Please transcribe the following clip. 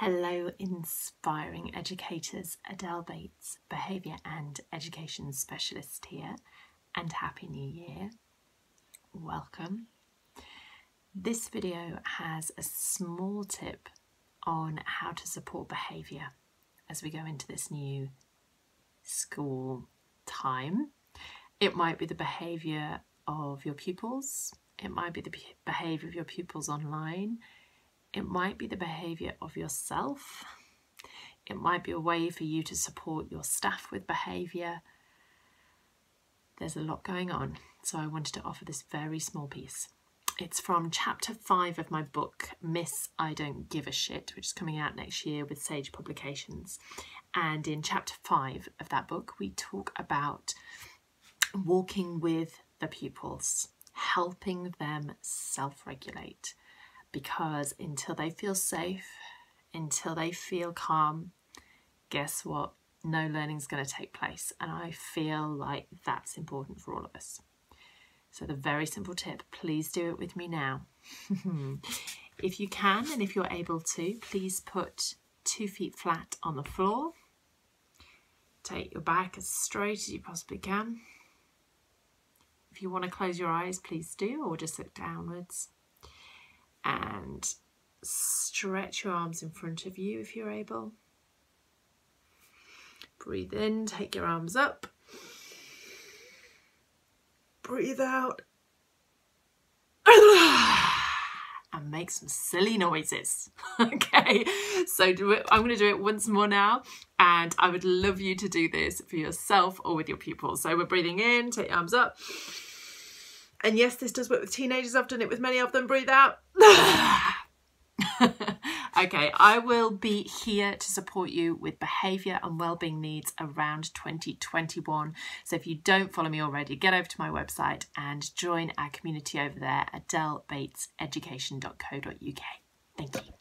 Hello, inspiring educators. Adele Bates, Behaviour and Education Specialist here, and Happy New Year. Welcome. This video has a small tip on how to support behaviour as we go into this new school time. It might be the behaviour of your pupils, it might be the behaviour of your pupils online, it might be the behaviour of yourself. It might be a way for you to support your staff with behaviour. There's a lot going on, so I wanted to offer this very small piece. It's from chapter five of my book, Miss I Don't Give a Shit, which is coming out next year with Sage Publications. And in chapter five of that book, we talk about walking with the pupils, helping them self regulate because until they feel safe, until they feel calm, guess what? No learning is going to take place. And I feel like that's important for all of us. So, the very simple tip please do it with me now. if you can and if you're able to, please put two feet flat on the floor. Take your back as straight as you possibly can. If you want to close your eyes, please do, or just look downwards and stretch your arms in front of you if you're able. Breathe in, take your arms up. Breathe out. And make some silly noises. okay, so do it. I'm going to do it once more now, and I would love you to do this for yourself or with your pupils. So we're breathing in, take your arms up. And yes, this does work with teenagers. I've done it with many of them. Breathe out. okay, I will be here to support you with behaviour and wellbeing needs around 2021. So if you don't follow me already, get over to my website and join our community over there at. Thank you.